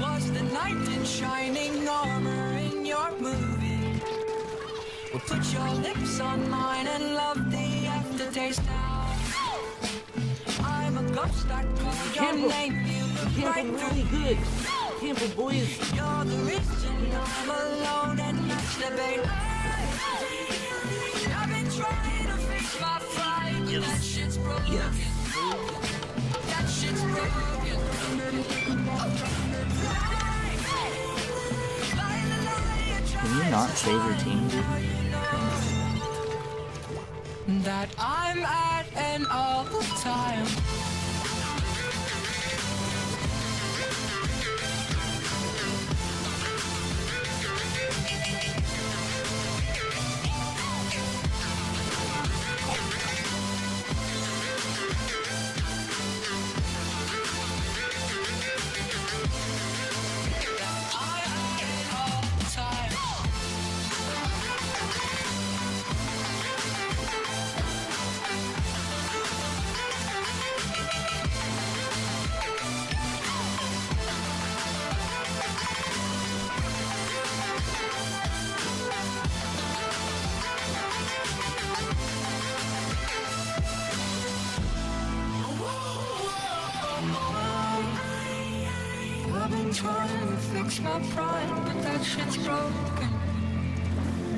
Was the knight in shining armor in your movie? Well, put your lips on mine and love the aftertaste now. I'm a ghost, I called your name. You look right through really good. Campbell boys. You're the reason I'm alone and bait. I've been trying to fix my but that shit's broken. Broken. Can you not save your team? That I'm at an all trying to fix my pride, but that shit's broken.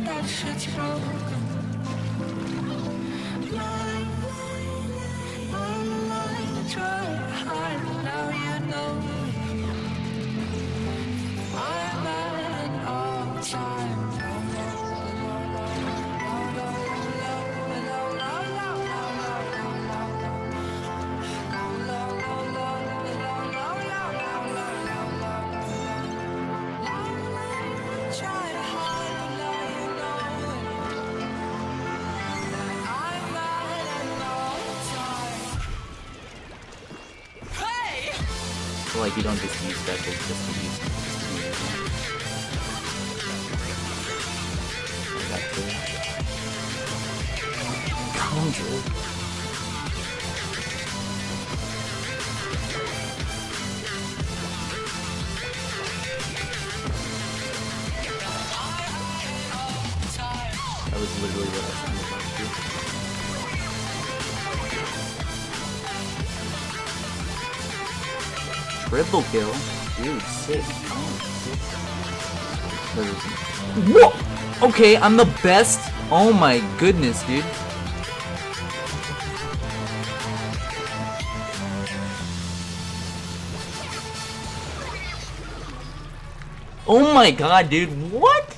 That shit's broken. So like you don't just use that just to use. Conjure. That was literally what I Triple kill. Dude, sick. Whoa! Okay, I'm the best. Oh my goodness, dude. Oh my god, dude. What?